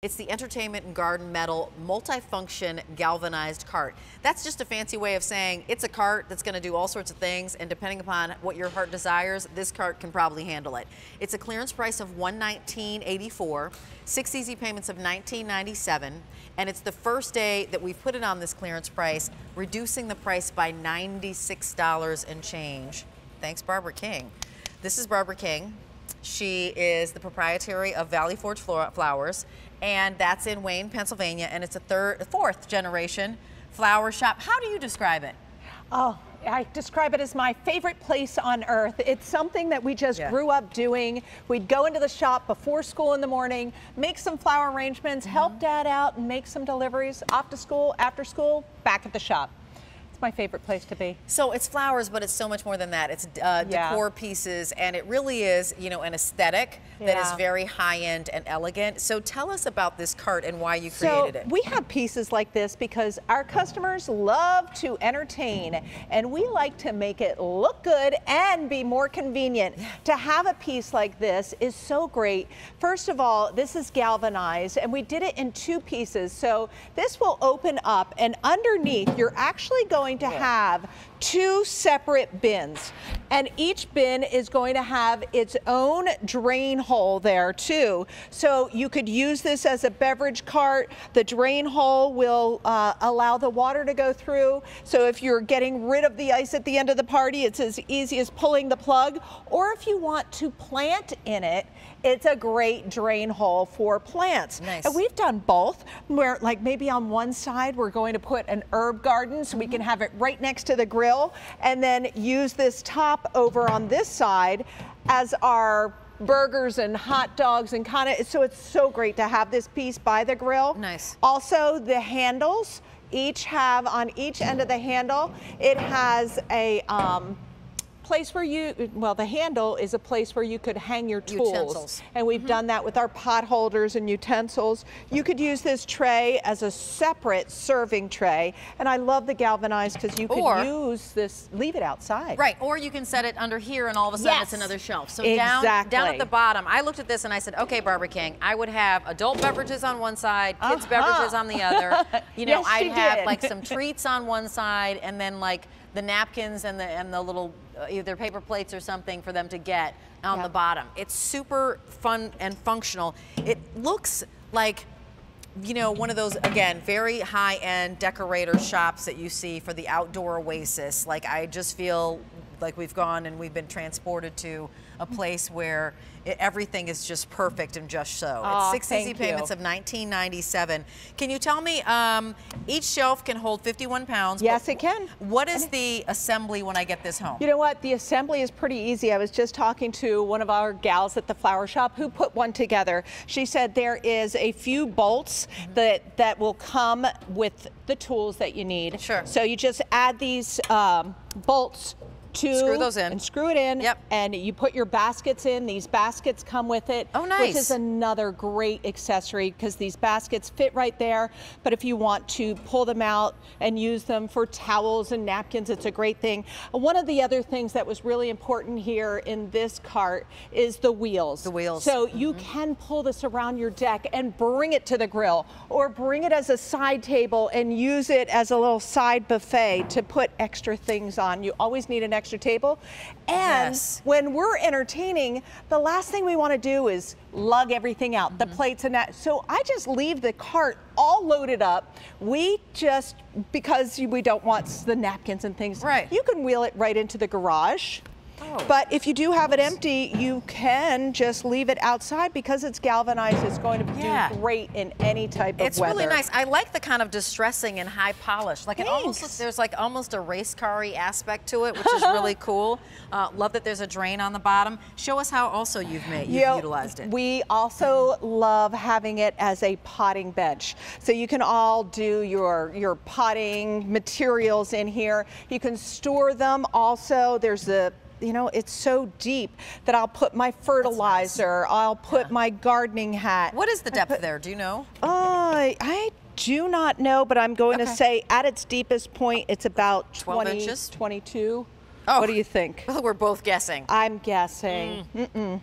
It's the Entertainment and Garden Metal multifunction galvanized cart. That's just a fancy way of saying it's a cart that's going to do all sorts of things, and depending upon what your heart desires, this cart can probably handle it. It's a clearance price of $119.84, six easy payments of $19.97, and it's the first day that we've put it on this clearance price, reducing the price by $96 and change. Thanks, Barbara King. This is Barbara King. She is the proprietary of Valley Forge Flowers, and that's in Wayne, Pennsylvania, and it's a third, fourth generation flower shop. How do you describe it? Oh, I describe it as my favorite place on earth. It's something that we just yeah. grew up doing. We'd go into the shop before school in the morning, make some flower arrangements, mm -hmm. help dad out, and make some deliveries. Off to school, after school, back at the shop. It's my favorite place to be. So it's flowers, but it's so much more than that. It's uh, yeah. decor pieces, and it really is, you know, an aesthetic yeah. that is very high-end and elegant. So tell us about this cart and why you created so it. we have pieces like this because our customers love to entertain, and we like to make it look good and be more convenient. To have a piece like this is so great. First of all, this is galvanized, and we did it in two pieces. So this will open up, and underneath, you're actually going going to have two separate bins and each bin is going to have its own drain hole there too. So you could use this as a beverage cart. The drain hole will uh, allow the water to go through. So if you're getting rid of the ice at the end of the party, it's as easy as pulling the plug. Or if you want to plant in it, it's a great drain hole for plants. Nice. And we've done both, where like maybe on one side we're going to put an herb garden so mm -hmm. we can mm-hmm. have it right next to the grill and then use this top over on this side as our burgers and hot dogs and kind of, so it's so great to have this piece by the grill. Nice. Also the handles each have on each end of the handle, it has a, um, place where you, well, the handle is a place where you could hang your tools. Utensils. And we've mm -hmm. done that with our pot holders and utensils. You could use this tray as a separate serving tray. And I love the galvanized because you can use this, leave it outside. Right, or you can set it under here and all of a sudden yes. it's another shelf. So exactly. down, down at the bottom, I looked at this and I said, okay, Barbara King, I would have adult beverages on one side, kids uh -huh. beverages on the other. You know, yes, I'd have did. like some treats on one side and then like the napkins and the and the little uh, either paper plates or something for them to get on the bottom. It's super fun and functional. It looks like you know, one of those, again, very high-end decorator shops that you see for the outdoor oasis. Like, I just feel like we've gone and we've been transported to a place where it, everything is just perfect and just so. Oh, it's six easy payments you. of 1997. Can you tell me, um, each shelf can hold 51 pounds. Yes, it can. What is the assembly when I get this home? You know what? The assembly is pretty easy. I was just talking to one of our gals at the flower shop who put one together. She said there is a few bolts mm -hmm. that, that will come with the tools that you need. Sure. So you just add these um, bolts to screw those in and screw it in. Yep. And you put your baskets in. These baskets come with it. Oh, nice. Which is another great accessory because these baskets fit right there. But if you want to pull them out and use them for towels and napkins, it's a great thing. One of the other things that was really important here in this cart is the wheels. The wheels. So mm -hmm. you can pull this around your deck and bring it to the grill or bring it as a side table and use it as a little side buffet to put extra things on. You always need an extra table. And yes. when we're entertaining, the last thing we want to do is lug everything out, mm -hmm. the mm-hmm. plates and that. So I just leave the cart all loaded up. We just, because we don't want the napkins and things, right. you can wheel it right into the garage. Oh. But if you do have it empty, you can just leave it outside because it's galvanized. It's going to yeah. do great in any type it's of weather. It's really nice. I like the kind of distressing and high polish. Like Thanks. it almost looks, there's like almost a race car aspect to it, which is really cool. Uh, love that there's a drain on the bottom. Show us how also you've made, you've you know, utilized it. We also love having it as a potting bench. So you can all do your, your potting materials in here. You can store them also. There's a you know, it's so deep that I'll put my fertilizer, nice. I'll put yeah. my gardening hat. What is the depth put, there? Do you know? Uh, I do not know, but I'm going okay. to say at its deepest point, it's about 20, inches? 22. Oh. What do you think? Well, we're both guessing. I'm guessing. Mm. Mm -mm.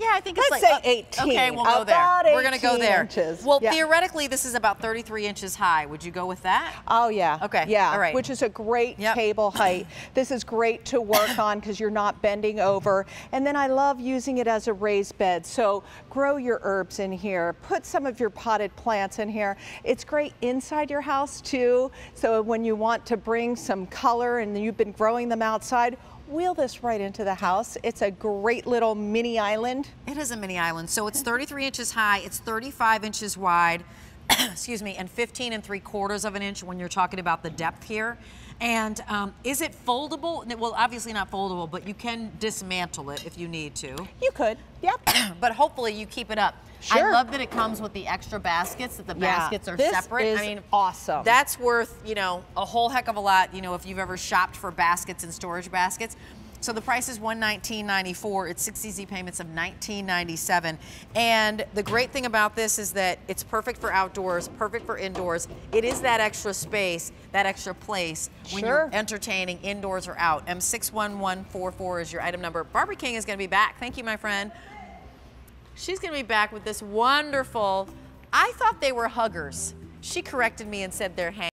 Yeah, I think it's Let's like say uh, 18. Okay, we'll go there. We're gonna go there. inches. Well, Yeah. theoretically, this is about 33 inches high. Would you go with that? Oh yeah. Okay, Yeah. all right. Which is a great Yep. table height. This is great to work on because you're not bending over. And then I love using it as a raised bed. So grow your herbs in here. Put some of your potted plants in here. It's great inside your house too. So when you want to bring some color and you've been growing them outside, wheel this right into the house. It's a great little mini island. It is a mini island. So it's 33 inches high, it's 35 inches wide, excuse me, and 15 and three quarters of an inch when you're talking about the depth here. And um, is it foldable? Well, obviously not foldable, but you can dismantle it if you need to. You could. Yep. But hopefully you keep it up. Sure. I love that it comes with the extra baskets, that the Yeah, baskets are this separate. is I mean, awesome. That's worth, you know, a whole heck of a lot, you know, if you've ever shopped for baskets and storage baskets. So the price is $119.94. It's six easy payments of $19.97. And the great thing about this is that it's perfect for outdoors, perfect for indoors. It is that extra space, that extra place when Sure. you're entertaining indoors or out. M61144 is your item number. Barbara King is going to be back. Thank you, my friend. She's going to be back with this wonderful. I thought they were huggers. She corrected me and said they're hangers.